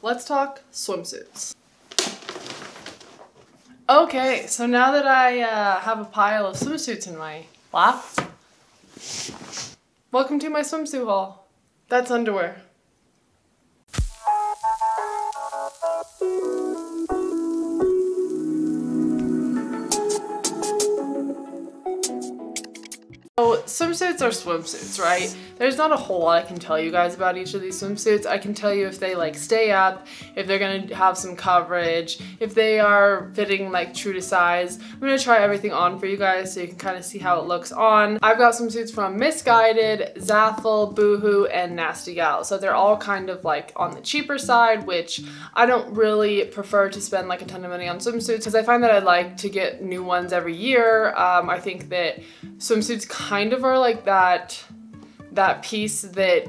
Let's talk swimsuits. Okay, so now that I uh, have a pile of swimsuits in my lap, welcome to my swimsuit haul. That's underwear. Swimsuits are swimsuits, right? There's not a whole lot I can tell you guys about each of these swimsuits. I can tell you if they like stay up, if they're gonna have some coverage, if they are fitting like true to size. I'm gonna try everything on for you guys so you can kind of see how it looks on. I've got swimsuits from Missguided, Zaful, Boohoo, and Nasty Gal. So they're all kind of like on the cheaper side, which I don't really prefer to spend like a ton of money on swimsuits because I find that I like to get new ones every year. Um, I think that swimsuits kind of are like that that piece that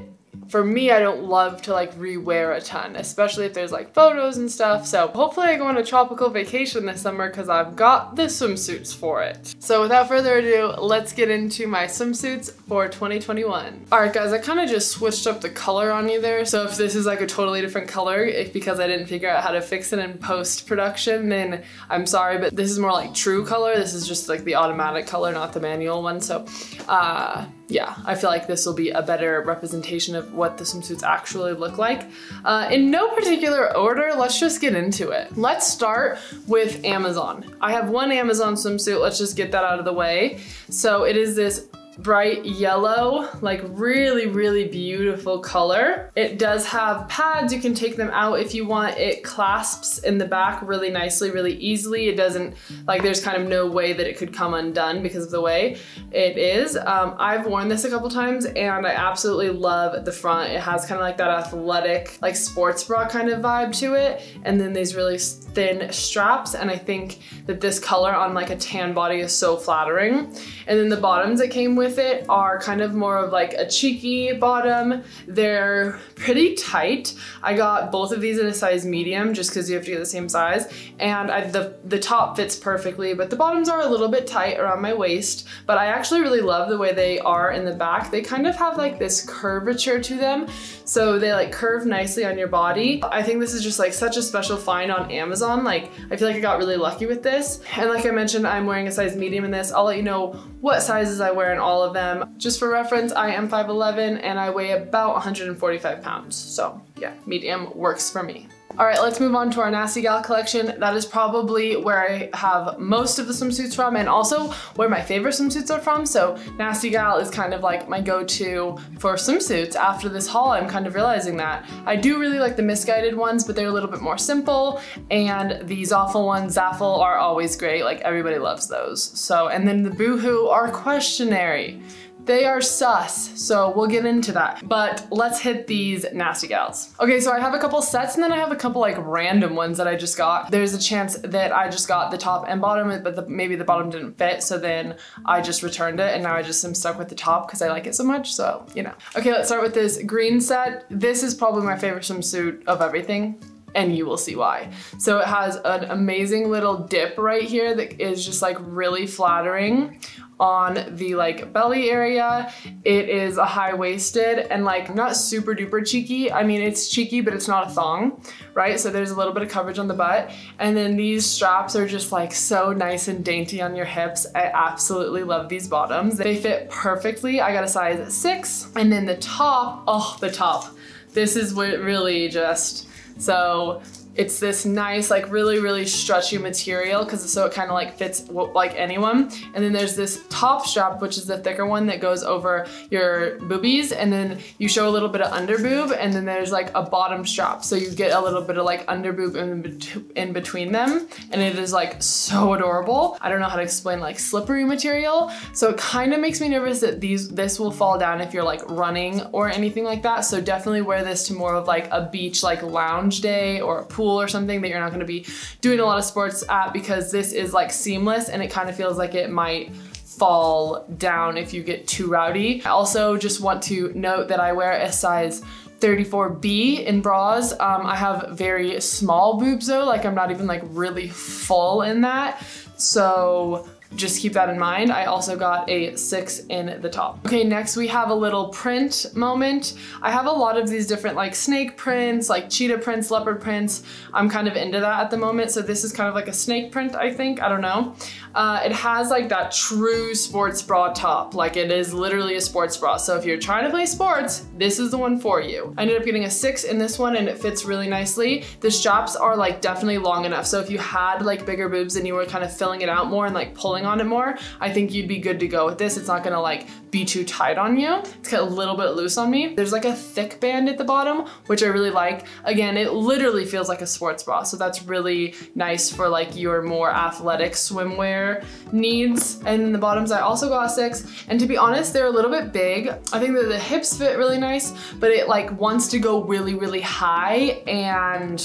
for me, I don't love to like rewear a ton, especially if there's like photos and stuff. So hopefully I go on a tropical vacation this summer because I've got the swimsuits for it. So without further ado, let's get into my swimsuits for 2021. All right guys, I kind of just switched up the color on you there. So if this is like a totally different color, if because I didn't figure out how to fix it in post production, then I'm sorry, but this is more like true color. This is just like the automatic color, not the manual one. So uh, yeah, I feel like this will be a better representation of what the swimsuits actually look like. Uh, in no particular order, let's just get into it. Let's start with Amazon. I have one Amazon swimsuit, let's just get that out of the way. So it is this bright yellow, like really, really beautiful color. It does have pads, you can take them out if you want. It clasps in the back really nicely, really easily. It doesn't, like there's kind of no way that it could come undone because of the way it is. Um, I've worn this a couple times and I absolutely love the front. It has kind of like that athletic, like sports bra kind of vibe to it. And then these really thin straps. And I think that this color on like a tan body is so flattering. And then the bottoms it came with it are kind of more of like a cheeky bottom. They're pretty tight. I got both of these in a size medium just because you have to get the same size. And I, the, the top fits perfectly, but the bottoms are a little bit tight around my waist. But I actually really love the way they are in the back. They kind of have like this curvature to them. So they like curve nicely on your body. I think this is just like such a special find on Amazon. Like I feel like I got really lucky with this. And like I mentioned, I'm wearing a size medium in this. I'll let you know what sizes I wear in all of them. Just for reference, I am 5'11 and I weigh about 145 pounds. So yeah, medium works for me. All right, let's move on to our Nasty Gal collection. That is probably where I have most of the swimsuits from and also where my favorite swimsuits are from. So Nasty Gal is kind of like my go-to for swimsuits. After this haul, I'm kind of realizing that. I do really like the Missguided ones, but they're a little bit more simple. And these awful ones, Zaful, are always great. Like everybody loves those. So, and then the Boohoo are questionary. They are sus, so we'll get into that. But let's hit these nasty gals. Okay, so I have a couple sets and then I have a couple like random ones that I just got. There's a chance that I just got the top and bottom, but the, maybe the bottom didn't fit, so then I just returned it and now I just am stuck with the top because I like it so much, so you know. Okay, let's start with this green set. This is probably my favorite swimsuit of everything and you will see why. So it has an amazing little dip right here that is just like really flattering on the like belly area. It is a high-waisted and like not super duper cheeky. I mean, it's cheeky, but it's not a thong, right? So there's a little bit of coverage on the butt. And then these straps are just like so nice and dainty on your hips. I absolutely love these bottoms. They fit perfectly. I got a size six. And then the top, oh, the top. This is what really just, so it's this nice, like really, really stretchy material because so it kind of like fits like anyone. And then there's this top strap, which is the thicker one that goes over your boobies. And then you show a little bit of under boob and then there's like a bottom strap. So you get a little bit of like under boob in, bet in between them. And it is like so adorable. I don't know how to explain like slippery material. So it kind of makes me nervous that these this will fall down if you're like running or anything like that. So definitely wear this to more of like a beach like lounge day or a pool pool or something that you're not gonna be doing a lot of sports at because this is like seamless and it kind of feels like it might fall down if you get too rowdy. I also just want to note that I wear a size 34B in bras. Um, I have very small boobs though, like I'm not even like really full in that. So just keep that in mind. I also got a six in the top. Okay, next we have a little print moment. I have a lot of these different like snake prints, like cheetah prints, leopard prints. I'm kind of into that at the moment. So this is kind of like a snake print, I think. I don't know. Uh, it has like that true sports bra top. Like it is literally a sports bra. So if you're trying to play sports, this is the one for you. I ended up getting a six in this one and it fits really nicely. The straps are like definitely long enough. So if you had like bigger boobs and you were kind of filling it out more and like pulling on it more, I think you'd be good to go with this. It's not gonna like be too tight on you. It's got a little bit loose on me. There's like a thick band at the bottom, which I really like. Again, it literally feels like a sports bra. So that's really nice for like your more athletic swimwear needs. And the bottoms I also got six. And to be honest, they're a little bit big. I think that the hips fit really nice, but it like wants to go really, really high and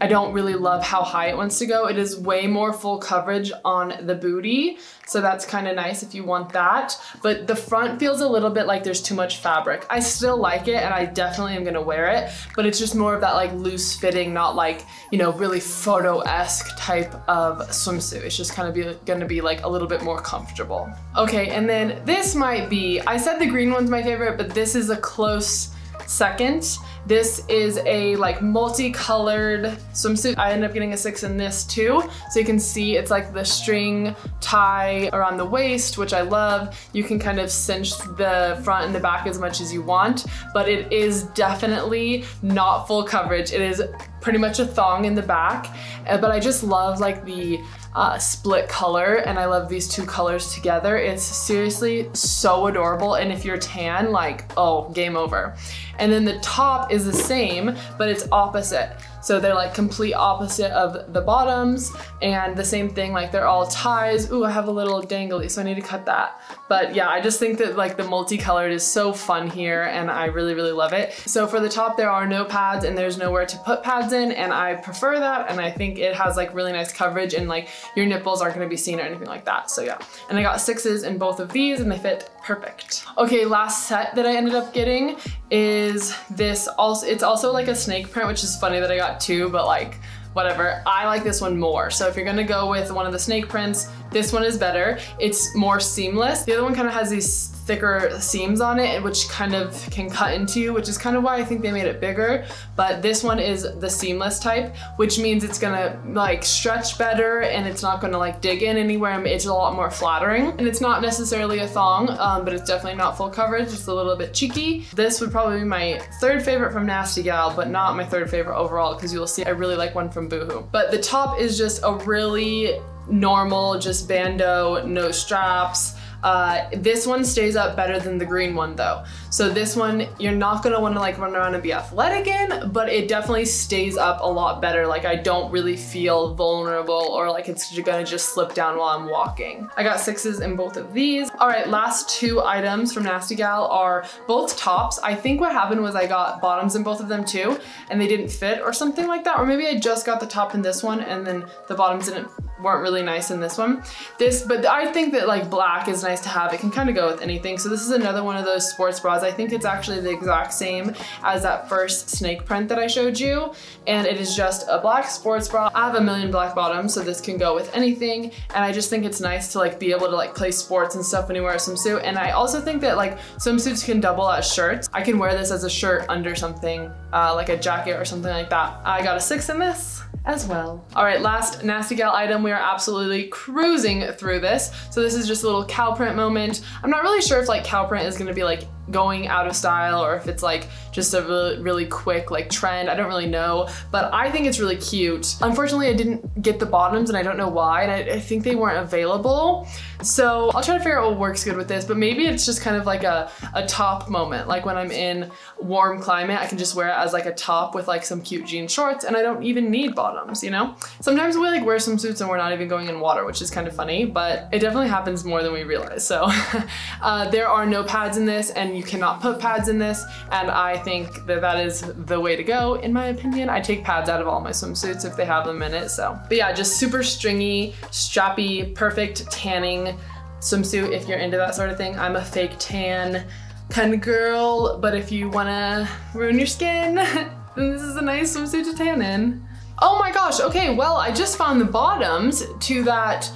I don't really love how high it wants to go. It is way more full coverage on the booty. So that's kind of nice if you want that. But the front feels a little bit like there's too much fabric. I still like it and I definitely am gonna wear it, but it's just more of that like loose fitting, not like, you know, really photo-esque type of swimsuit. It's just kind of be, gonna be like a little bit more comfortable. Okay, and then this might be, I said the green one's my favorite, but this is a close second. This is a like multicolored swimsuit. I ended up getting a six in this too. So you can see it's like the string tie around the waist, which I love. You can kind of cinch the front and the back as much as you want, but it is definitely not full coverage. It is pretty much a thong in the back, uh, but I just love like the uh, split color and I love these two colors together. It's seriously so adorable and if you're tan, like, oh, game over. And then the top is the same, but it's opposite. So they're like complete opposite of the bottoms and the same thing, like they're all ties. Ooh, I have a little dangly, so I need to cut that. But yeah, I just think that like the multicolored is so fun here and I really, really love it. So for the top, there are no pads and there's nowhere to put pads in and I prefer that and I think it has like really nice coverage and like your nipples aren't gonna be seen or anything like that. So yeah, and I got sixes in both of these and they fit perfect. Okay, last set that I ended up getting is this also, it's also like a snake print, which is funny that I got two, but like, whatever. I like this one more. So if you're gonna go with one of the snake prints, this one is better. It's more seamless. The other one kind of has these thicker seams on it, which kind of can cut into you, which is kind of why I think they made it bigger. But this one is the seamless type, which means it's gonna like stretch better and it's not gonna like dig in anywhere. It's a lot more flattering. And it's not necessarily a thong, um, but it's definitely not full coverage, just a little bit cheeky. This would probably be my third favorite from Nasty Gal, but not my third favorite overall, because you'll see I really like one from Boohoo. But the top is just a really normal, just bandeau, no straps. Uh, this one stays up better than the green one though. So this one, you're not gonna wanna like run around and be athletic in, but it definitely stays up a lot better. Like I don't really feel vulnerable or like it's gonna just slip down while I'm walking. I got sixes in both of these. All right, last two items from Nasty Gal are both tops. I think what happened was I got bottoms in both of them too, and they didn't fit or something like that. Or maybe I just got the top in this one and then the bottoms didn't weren't really nice in this one. This, but I think that like black is nice to have. It can kind of go with anything. So this is another one of those sports bras. I think it's actually the exact same as that first snake print that I showed you. And it is just a black sports bra. I have a million black bottoms, so this can go with anything. And I just think it's nice to like be able to like play sports and stuff when you wear a swimsuit. And I also think that like swimsuits can double as shirts. I can wear this as a shirt under something, uh, like a jacket or something like that. I got a six in this as well. All right, last Nasty Gal item. We are absolutely cruising through this. So this is just a little cow print moment. I'm not really sure if like cow print is gonna be like going out of style or if it's like just a really, quick like trend. I don't really know, but I think it's really cute. Unfortunately, I didn't get the bottoms and I don't know why. And I, I think they weren't available. So I'll try to figure out what works good with this, but maybe it's just kind of like a, a top moment. Like when I'm in warm climate, I can just wear it as like a top with like some cute jean shorts and I don't even need bottoms, you know? Sometimes we like wear some suits and we're not even going in water, which is kind of funny, but it definitely happens more than we realize. So uh, there are no pads in this and you cannot put pads in this. And I think that that is the way to go, in my opinion. I take pads out of all my swimsuits if they have them in it, so. But yeah, just super stringy, strappy, perfect tanning swimsuit if you're into that sort of thing. I'm a fake tan kind of girl, but if you wanna ruin your skin, then this is a nice swimsuit to tan in. Oh my gosh, okay, well, I just found the bottoms to that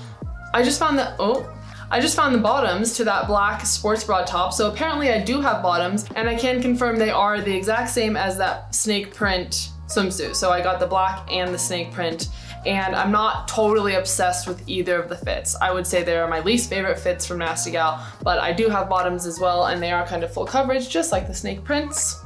I just found the, oh, I just found the bottoms to that black sports bra top. So apparently I do have bottoms and I can confirm they are the exact same as that snake print swimsuit. So I got the black and the snake print and I'm not totally obsessed with either of the fits. I would say they're my least favorite fits from Nasty Gal, but I do have bottoms as well and they are kind of full coverage just like the snake prints.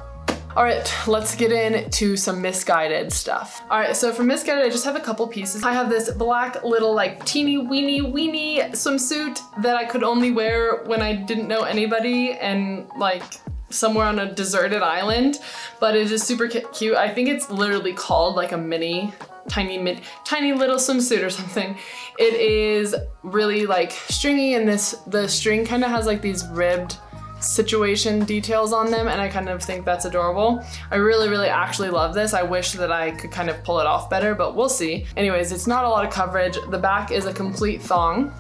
All right, let's get into some Missguided stuff. All right, so for Missguided, I just have a couple pieces. I have this black little like teeny weeny weeny swimsuit that I could only wear when I didn't know anybody and like somewhere on a deserted island, but it is super cute. I think it's literally called like a mini tiny mid tiny little swimsuit or something. It is really like stringy and this the string kind of has like these ribbed situation details on them and I kind of think that's adorable. I really, really actually love this. I wish that I could kind of pull it off better, but we'll see. Anyways, it's not a lot of coverage. The back is a complete thong.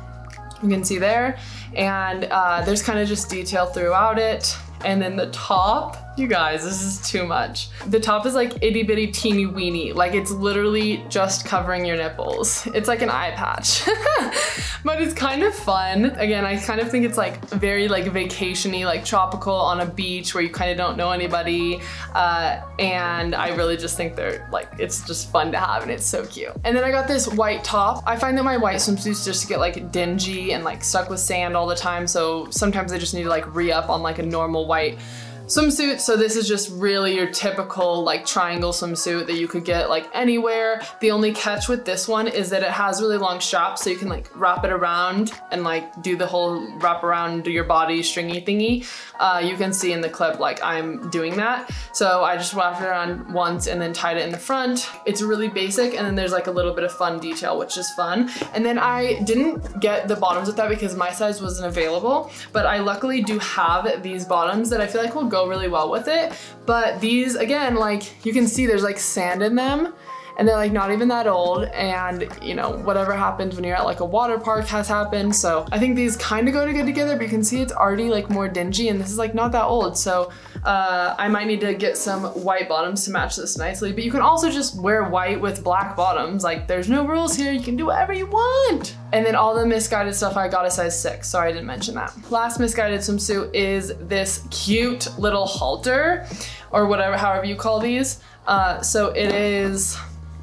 You can see there. And uh, there's kind of just detail throughout it. And then the top, you guys, this is too much. The top is like itty bitty teeny weeny. Like it's literally just covering your nipples. It's like an eye patch, but it's kind of fun. Again, I kind of think it's like very like vacationy, like tropical on a beach where you kind of don't know anybody. Uh, and I really just think they're like, it's just fun to have and it's so cute. And then I got this white top. I find that my white swimsuits just get like dingy and like stuck with sand all the time. So sometimes I just need to like re-up on like a normal white swimsuit. So this is just really your typical like triangle swimsuit that you could get like anywhere. The only catch with this one is that it has really long straps so you can like wrap it around and like do the whole wrap around your body stringy thingy. Uh, you can see in the clip like I'm doing that. So I just wrapped it around once and then tied it in the front. It's really basic and then there's like a little bit of fun detail which is fun. And then I didn't get the bottoms with that because my size wasn't available but I luckily do have these bottoms that I feel like will go really well with it. But these, again, like you can see there's like sand in them and they're like not even that old and you know whatever happens when you're at like a water park has happened. So I think these kind of go good together but you can see it's already like more dingy and this is like not that old. So uh, I might need to get some white bottoms to match this nicely but you can also just wear white with black bottoms. Like there's no rules here. You can do whatever you want. And then all the Missguided stuff I got a size 6 sorry I didn't mention that. Last Missguided swimsuit is this cute little halter or whatever however you call these. Uh, so it is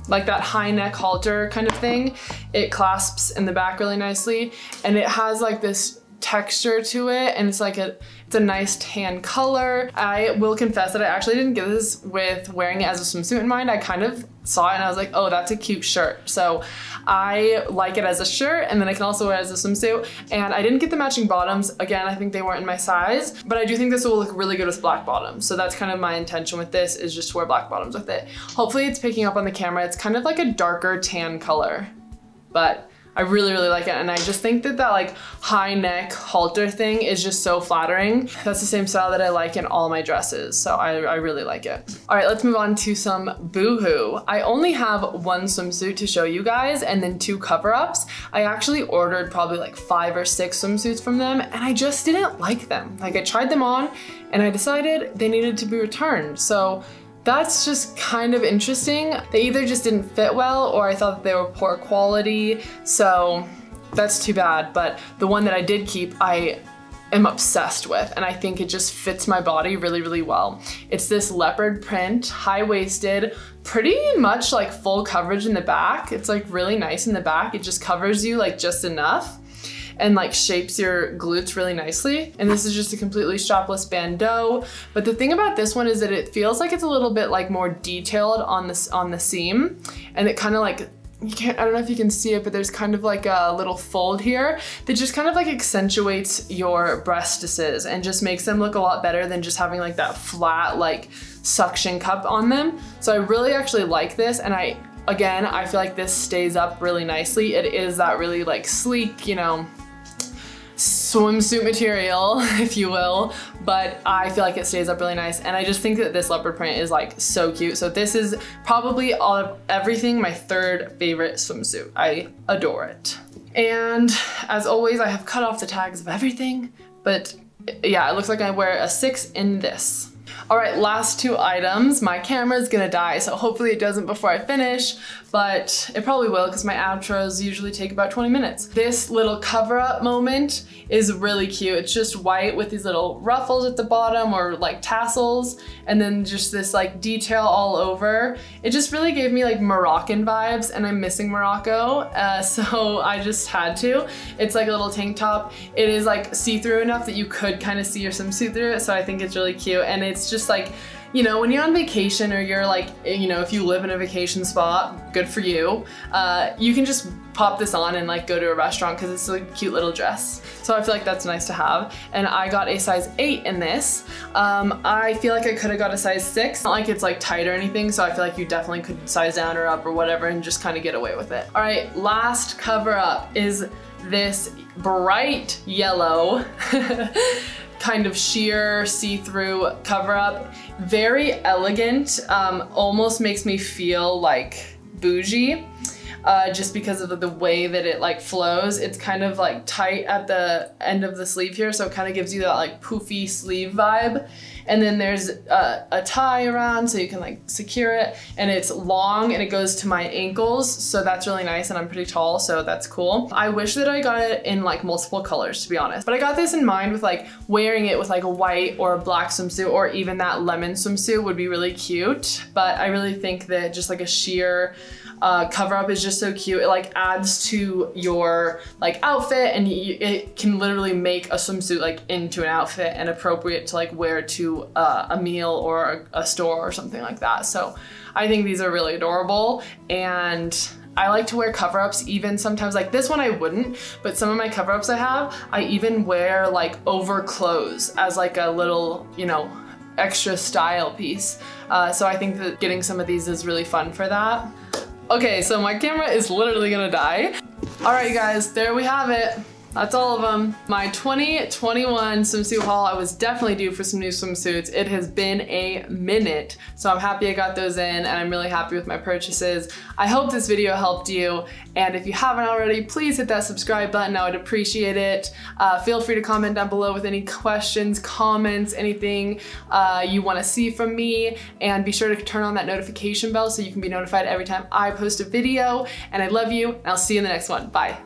like that high neck halter kind of thing. It clasps in the back really nicely and it has like this texture to it and it's like a it's a nice tan color. I will confess that I actually didn't get this with wearing it as a swimsuit in mind. I kind of saw it and I was like, oh, that's a cute shirt. So I like it as a shirt and then I can also wear it as a swimsuit. And I didn't get the matching bottoms. Again, I think they weren't in my size, but I do think this will look really good with black bottoms. So that's kind of my intention with this is just to wear black bottoms with it. Hopefully it's picking up on the camera. It's kind of like a darker tan color, but I really, really like it. And I just think that that like high neck halter thing is just so flattering. That's the same style that I like in all my dresses. So I, I really like it. All right, let's move on to some Boohoo. I only have one swimsuit to show you guys and then two cover-ups. I actually ordered probably like five or six swimsuits from them and I just didn't like them. Like I tried them on and I decided they needed to be returned. So that's just kind of interesting. They either just didn't fit well or I thought they were poor quality. So that's too bad. But the one that I did keep, I am obsessed with and I think it just fits my body really, really well. It's this leopard print, high-waisted, pretty much like full coverage in the back. It's like really nice in the back. It just covers you like just enough and like shapes your glutes really nicely. And this is just a completely strapless bandeau. But the thing about this one is that it feels like it's a little bit like more detailed on this on the seam and it kind of like you can't, I don't know if you can see it, but there's kind of like a little fold here that just kind of like accentuates your breastises and just makes them look a lot better than just having like that flat like suction cup on them. So I really actually like this and I, again, I feel like this stays up really nicely. It is that really like sleek, you know, swimsuit material, if you will, but I feel like it stays up really nice. And I just think that this leopard print is like so cute. So this is probably all of everything my third favorite swimsuit. I adore it. And as always, I have cut off the tags of everything, but yeah, it looks like I wear a six in this. All right, last two items. My camera is gonna die, so hopefully it doesn't before I finish, but it probably will because my outros usually take about 20 minutes. This little cover up moment is really cute. It's just white with these little ruffles at the bottom or like tassels, and then just this like detail all over. It just really gave me like Moroccan vibes, and I'm missing Morocco, uh, so I just had to. It's like a little tank top. It is like see-through enough that you could kind of see your swimsuit through it, so I think it's really cute, and it's just like you know, when you're on vacation or you're like, you know, if you live in a vacation spot, good for you, uh, you can just pop this on and like go to a restaurant because it's a cute little dress. So I feel like that's nice to have. And I got a size eight in this. Um, I feel like I could have got a size six. Not like it's like tight or anything. So I feel like you definitely could size down or up or whatever and just kind of get away with it. All right, last cover up is this bright yellow kind of sheer see-through cover up. Very elegant, um, almost makes me feel like bougie. Uh, just because of the way that it like flows. It's kind of like tight at the end of the sleeve here, so it kind of gives you that like poofy sleeve vibe. And then there's a, a, tie around so you can like secure it and it's long and it goes to my ankles. So that's really nice and I'm pretty tall, so that's cool. I wish that I got it in like multiple colors to be honest, but I got this in mind with like wearing it with like a white or a black swimsuit or even that lemon swimsuit would be really cute. But I really think that just like a sheer uh, cover up is just so cute. It like adds to your like outfit and you, it can literally make a swimsuit like into an outfit and appropriate to like wear to uh, a meal or a, a store or something like that. So I think these are really adorable and I like to wear cover-ups even sometimes like this one I wouldn't but some of my cover-ups I have I even wear like over clothes as like a little you know extra style piece uh, so I think that getting some of these is really fun for that Okay, so my camera is literally gonna die. All right, guys, there we have it. That's all of them. My 2021 swimsuit haul, I was definitely due for some new swimsuits. It has been a minute, so I'm happy I got those in and I'm really happy with my purchases. I hope this video helped you, and if you haven't already, please hit that subscribe button. I would appreciate it. Uh, feel free to comment down below with any questions, comments, anything uh, you wanna see from me, and be sure to turn on that notification bell so you can be notified every time I post a video, and I love you, and I'll see you in the next one. Bye.